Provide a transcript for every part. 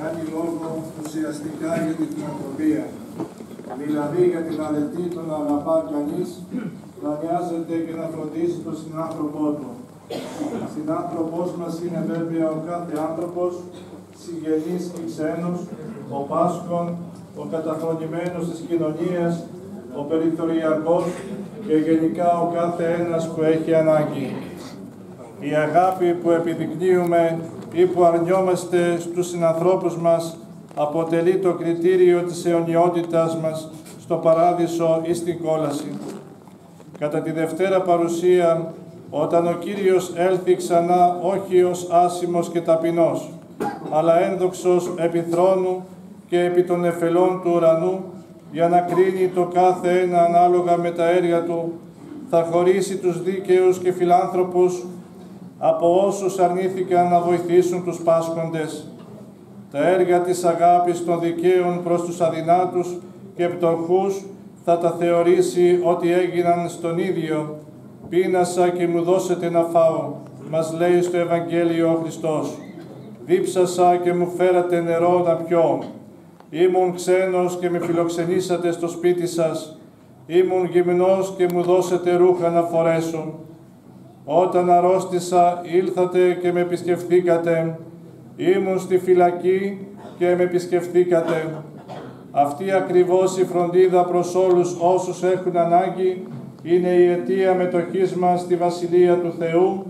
κάνει λόγο ουσιαστικά για την φιλανθρωπία. Δηλαδή για την αρετή του να αγαπά κανείς, να νοιάζεται και να φροντίζει τον συνάνθρωπό του. Συνάνθρωπός μας είναι βέβαια ο κάθε άνθρωπος, συγγενής και ξένος, ο Πάσχων, ο καταφρονημένος της κοινωνίας, ο περιθωριακός και γενικά ο κάθε ένας που έχει ανάγκη. Η αγάπη που επιδεικνύουμε ή που αρνιόμαστε στους συνανθρώπους μας αποτελεί το κριτήριο της αιωνιότητάς μας στο παράδεισο ή στην κόλαση. Κατά τη Δευτέρα Παρουσία, όταν ο Κύριος έλθει ξανά όχι ως άσημος και ταπεινός, αλλά ένδοξος επί θρόνου και επί των εφελών του ουρανού, για να κρίνει το κάθε ένα ανάλογα με τα έργα του, θα χωρίσει τους δίκαιους και φιλάνθρωπους από όσους αρνήθηκαν να βοηθήσουν τους πάσχοντες. Τα έργα της αγάπης των δικαίων προς τους αδυνάτους και πτωχούς θα τα θεωρήσει ότι έγιναν στον ίδιο. Πείνασα και μου δώσετε να φάω, μας λέει στο Ευαγγέλιο ο Χριστός. Δίψασα και μου φέρατε νερό να πιω. Ήμουν ξένος και με φιλοξενήσατε στο σπίτι σας. Ήμουν γυμνός και μου δώσετε ρούχα να φορέσω. Όταν αρρώστησα ήλθατε και με επισκεφθήκατε. Ήμουν στη φυλακή και με επισκεφθήκατε. Αυτή ακριβώς η φροντίδα προς όλους όσους έχουν ανάγκη είναι η αιτία μετοχής μας στη Βασιλεία του Θεού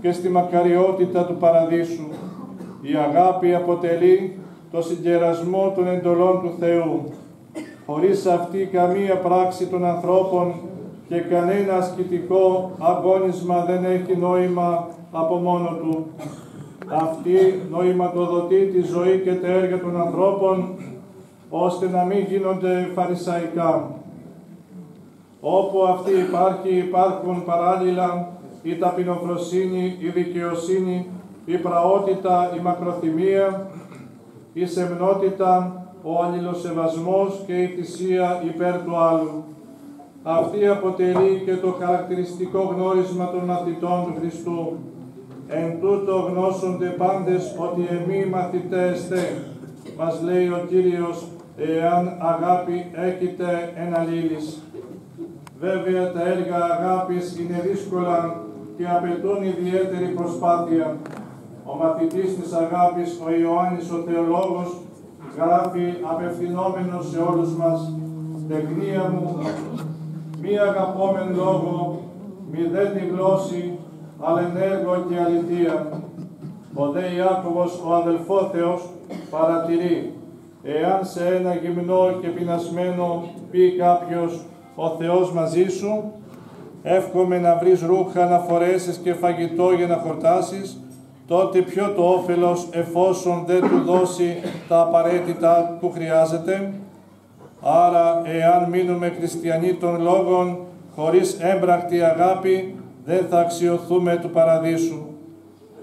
και στη μακαριότητα του Παραδείσου. Η αγάπη αποτελεί το συγκερασμό των εντολών του Θεού. Χωρίς αυτή καμία πράξη των ανθρώπων και κανένα ασκητικό αγώνισμα δεν έχει νόημα από μόνο του. Αυτή νοηματοδοτεί τη ζωή και τα έργα των ανθρώπων, ώστε να μην γίνονται φαρισαϊκά. Όπου αυτή υπάρχει, υπάρχουν παράλληλα η ταπεινοφροσύνη, η δικαιοσύνη, η πραότητα, η μακροθυμία, η σεμνότητα, ο αλληλοσεβασμός και η θυσία υπέρ του άλλου. Αυτή αποτελεί και το χαρακτηριστικό γνώρισμα των μαθητών του Χριστού. Εν τούτο γνώσονται πάντες ότι εμείς μαθητές τε, μας λέει ο Κύριος, εάν αγάπη έχετε ένα λύλης. Βέβαια τα έργα αγάπης είναι δύσκολα και απαιτούν ιδιαίτερη προσπάθεια. Ο μαθητής της αγάπης, ο Ιωάννης ο Θεολόγος, γράφει απευθυνόμενος σε όλους μας «Τεχνία μου, μη αγαπόμεν λόγο, μηδέν γλώσση, αλλά ενέργο και αληθεία. Ο δε Ιάκωβος, ο αδελφόθεος, παρατηρεί, εάν σε ένα γυμνό και πεινασμένο πει κάποιος «Ο Θεός μαζί σου», εύχομαι να βρεις ρούχα να φορέσεις και φαγητό για να χορτάσεις, τότε ποιο το όφελος εφόσον δεν του δώσει τα απαραίτητα που χρειάζεται. Άρα, εάν μείνουμε χριστιανοί των λόγων, χωρίς έμπρακτη αγάπη, δεν θα αξιοθούμε του Παραδείσου.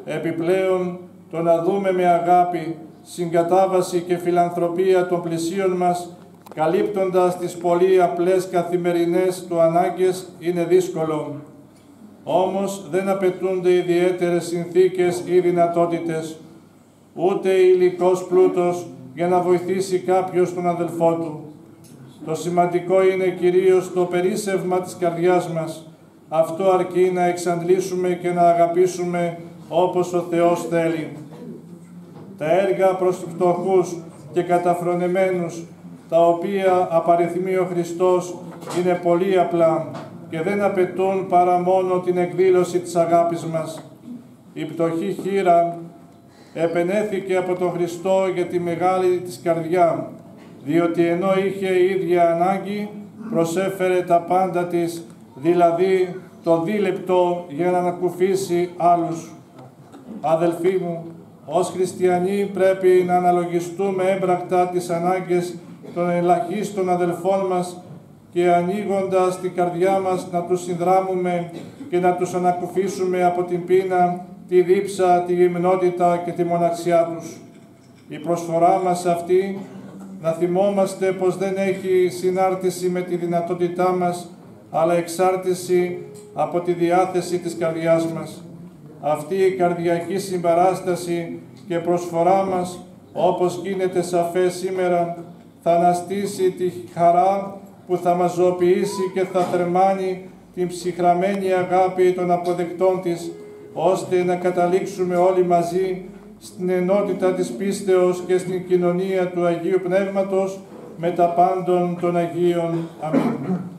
Επιπλέον, το να δούμε με αγάπη, συγκατάβαση και φιλανθρωπία των πλησίων μας, καλύπτοντας τις πολύ απλές καθημερινές του ανάγκες, είναι δύσκολο. Όμως δεν απαιτούνται ιδιαίτερες συνθήκες ή δυνατότητες, ούτε υλικός πλούτος για να βοηθήσει κάποιος τον αδελφό του. Το σημαντικό είναι κυρίως το περίσευμα της καρδιάς μας. Αυτό αρκεί να εξαντλήσουμε και να αγαπήσουμε όπως ο Θεός θέλει. Τα έργα προς τους φτωχούς και καταφρονεμένους, τα οποία απαριθμεί ο Χριστός, είναι πολύ απλά και δεν απαιτούν παρά μόνο την εκδήλωση της αγάπης μας. Η πτωχή χείρα επενέθηκε από τον Χριστό για τη μεγάλη της καρδιά, διότι ενώ είχε ίδια ανάγκη, προσέφερε τα πάντα της, δηλαδή το δίλεπτο για να ανακουφίσει άλλους. Αδελφοί μου, ως χριστιανοί πρέπει να αναλογιστούμε έμπρακτα τις ανάγκες των ελαχίστων αδελφών μας και ανοίγοντας την καρδιά μας να τους συνδράμουμε και να τους ανακουφίσουμε από την πείνα, τη δίψα, τη γυμνότητα και τη μοναξιά τους. Η προσφορά μας αυτή να θυμόμαστε πως δεν έχει συνάρτηση με τη δυνατότητά μας, αλλά εξάρτηση από τη διάθεση της καρδιάς μας. Αυτή η καρδιακή συμπαράσταση και προσφορά μας όπως γίνεται σαφές σήμερα, θα αναστήσει τη χαρά που θα μας ζωοποιήσει και θα θερμάνει την ψυχραμένη αγάπη των αποδεκτών της, ώστε να καταλήξουμε όλοι μαζί στην ενότητα της πίστεως και στην κοινωνία του Αγίου Πνεύματος με τα πάντων των Αγίων. Αμήν.